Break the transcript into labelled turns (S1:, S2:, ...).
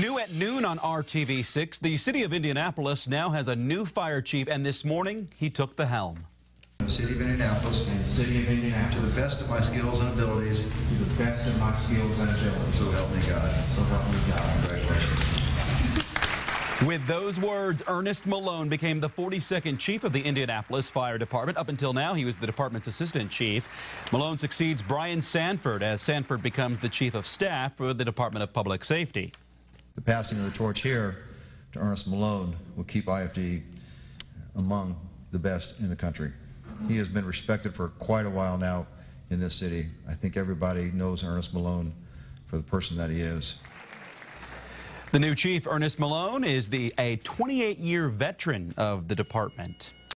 S1: New at noon on RTV6, the city of Indianapolis now has a new fire chief, and this morning he took the helm.
S2: The City of Indianapolis,
S3: the city of Indianapolis, to
S2: the best of my skills and abilities,
S3: to the best of my skills and abilities.
S2: so help me God.
S3: So help me God.
S2: Congratulations.
S1: With those words, Ernest Malone became the 42nd chief of the Indianapolis Fire Department. Up until now, he was the department's assistant chief. Malone succeeds Brian Sanford as Sanford becomes the chief of staff for the Department of Public Safety.
S2: The passing of the torch here to Ernest Malone will keep IFD among the best in the country. He has been respected for quite a while now in this city. I think everybody knows Ernest Malone for the person that he is.
S1: The new chief, Ernest Malone, is the a 28-year veteran of the department.